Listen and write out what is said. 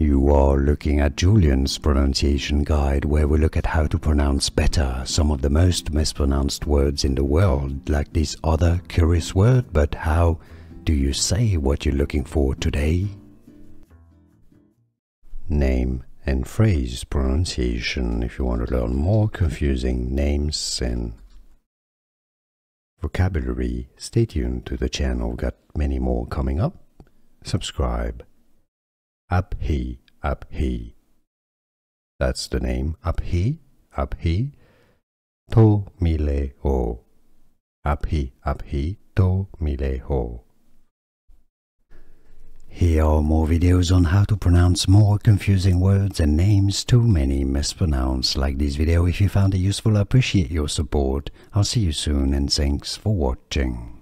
You are looking at Julien's pronunciation guide where we look at how to pronounce better some of the most mispronounced words in the world, like this other curious word, but how do you say what you're looking for today? Name and phrase pronunciation if you want to learn more confusing names and vocabulary. Stay tuned to the channel, got many more coming up. Subscribe. Abhi, Abhi. That's the name. Abhi, Abhi. Toh mile ho. Abhi, Abhi. Toh mile ho. Here are more videos on how to pronounce more confusing words and names too many mispronounced. Like this video if you found it useful, I appreciate your support. I'll see you soon and thanks for watching.